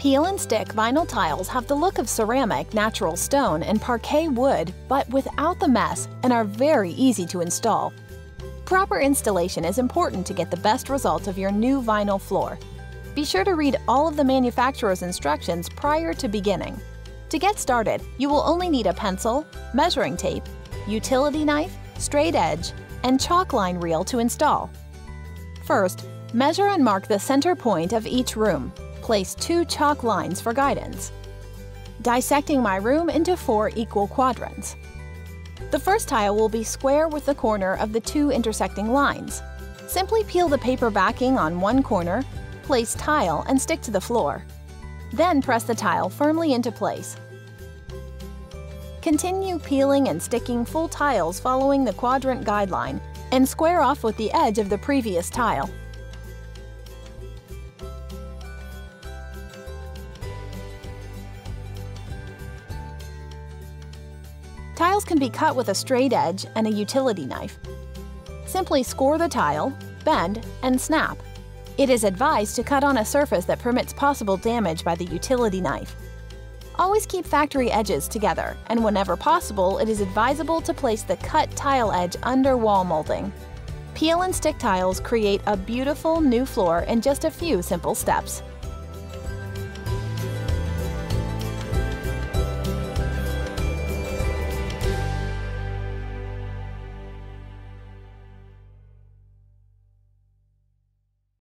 Peel and stick vinyl tiles have the look of ceramic, natural stone, and parquet wood, but without the mess and are very easy to install. Proper installation is important to get the best result of your new vinyl floor. Be sure to read all of the manufacturer's instructions prior to beginning. To get started, you will only need a pencil, measuring tape, utility knife, straight edge, and chalk line reel to install. First, measure and mark the center point of each room. Place two chalk lines for guidance. Dissecting my room into four equal quadrants. The first tile will be square with the corner of the two intersecting lines. Simply peel the paper backing on one corner, place tile and stick to the floor. Then press the tile firmly into place. Continue peeling and sticking full tiles following the quadrant guideline and square off with the edge of the previous tile. Tiles can be cut with a straight edge and a utility knife. Simply score the tile, bend, and snap. It is advised to cut on a surface that permits possible damage by the utility knife. Always keep factory edges together, and whenever possible, it is advisable to place the cut tile edge under wall molding. Peel and stick tiles create a beautiful new floor in just a few simple steps.